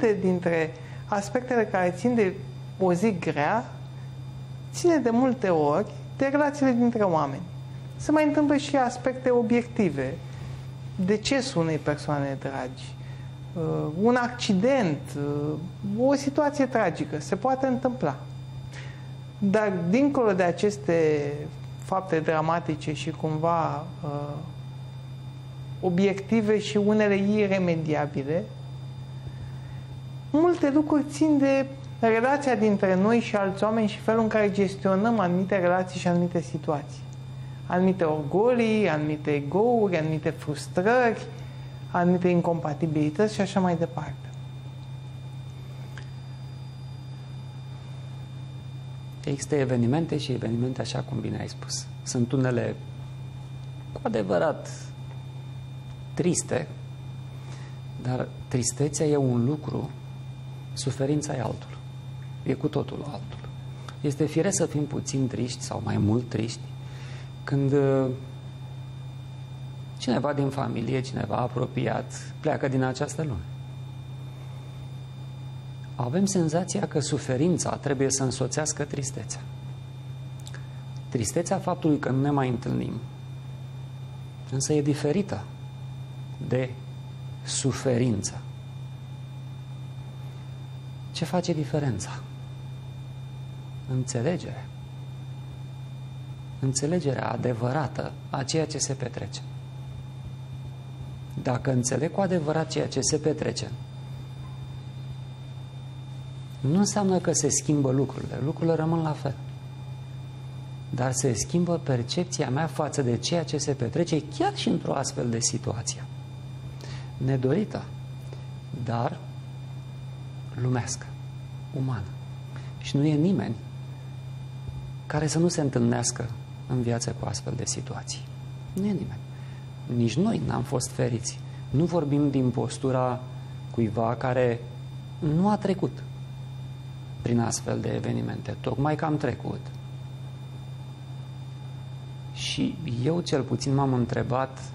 multe dintre aspectele care țin de o zi grea ține de multe ori de relațiile dintre oameni. Se mai întâmplă și aspecte obiective. Decesul unei persoane dragi, uh, un accident, uh, o situație tragică, se poate întâmpla. Dar dincolo de aceste fapte dramatice și cumva uh, obiective și unele iremediabile, multe lucruri țin de relația dintre noi și alți oameni și felul în care gestionăm anumite relații și anumite situații. Anumite orgolii, anumite egouri, anumite frustrări, anumite incompatibilități și așa mai departe. Există evenimente și evenimente așa cum bine ai spus. Sunt unele cu adevărat triste, dar tristețea e un lucru, suferința e altul. E cu totul altul. Este firesc să fim puțin triști sau mai mult triști când uh, cineva din familie, cineva apropiat, pleacă din această lume. Avem senzația că suferința trebuie să însoțească tristețea. Tristețea faptului că nu ne mai întâlnim, însă e diferită de suferință. Ce face diferența? Înțelegere. Înțelegerea adevărată a ceea ce se petrece. Dacă înțeleg cu adevărat ceea ce se petrece, nu înseamnă că se schimbă lucrurile. Lucrurile rămân la fel. Dar se schimbă percepția mea față de ceea ce se petrece chiar și într-o astfel de situație nedorită, dar lumească, umană. Și nu e nimeni care să nu se întâlnească în viață cu astfel de situații. Nu e nimeni. Nici noi n-am fost feriți. Nu vorbim din postura cuiva care nu a trecut prin astfel de evenimente, tocmai că am trecut. Și eu cel puțin m-am întrebat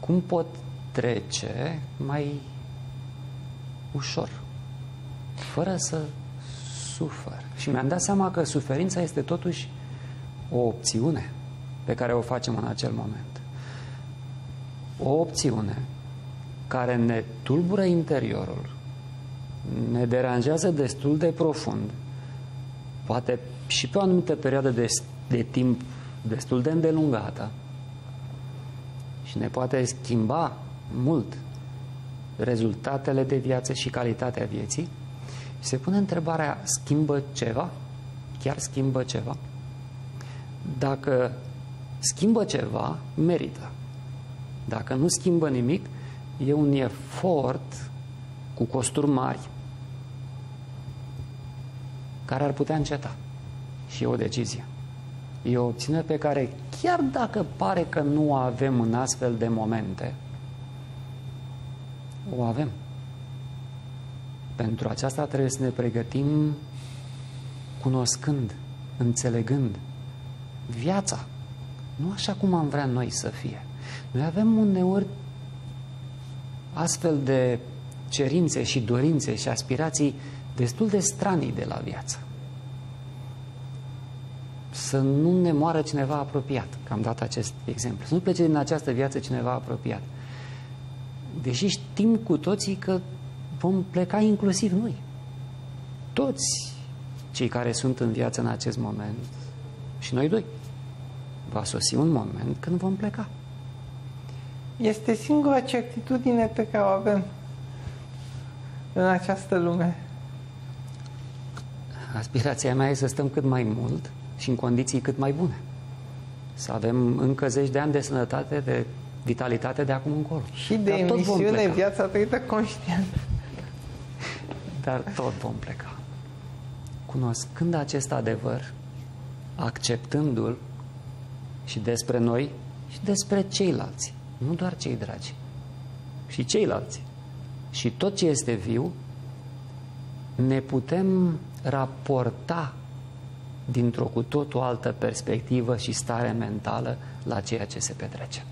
cum pot trece mai ușor, fără să sufăr. Și mi-am dat seama că suferința este totuși o opțiune pe care o facem în acel moment. O opțiune care ne tulbură interiorul, ne deranjează destul de profund, poate și pe o anumită perioadă de, de timp destul de îndelungată și ne poate schimba mult rezultatele de viață și calitatea vieții și se pune întrebarea, schimbă ceva? Chiar schimbă ceva? Dacă schimbă ceva, merită. Dacă nu schimbă nimic, e un efort cu costuri mari care ar putea înceta. Și e o decizie. E o opțiune pe care, chiar dacă pare că nu o avem în astfel de momente, o avem. Pentru aceasta trebuie să ne pregătim cunoscând, înțelegând viața. Nu așa cum am vrea noi să fie. Noi avem uneori astfel de cerințe și dorințe și aspirații destul de stranii de la viață. Să nu ne moară cineva apropiat, că am dat acest exemplu. Să nu plece din această viață cineva apropiat deși știm cu toții că vom pleca inclusiv noi. Toți cei care sunt în viață în acest moment și noi doi. Va sosi un moment când vom pleca. Este singura certitudine pe care o avem în această lume. Aspirația mea este să stăm cât mai mult și în condiții cât mai bune. Să avem încă zeci de ani de sănătate, de vitalitate de acum încolo. Și de Dar emisiune viața trăită conștient. Dar tot vom pleca. Cunoscând acest adevăr, acceptându-l și despre noi și despre ceilalți, nu doar cei dragi, și ceilalți. Și tot ce este viu, ne putem raporta dintr-o cu totul altă perspectivă și stare mentală la ceea ce se petrece.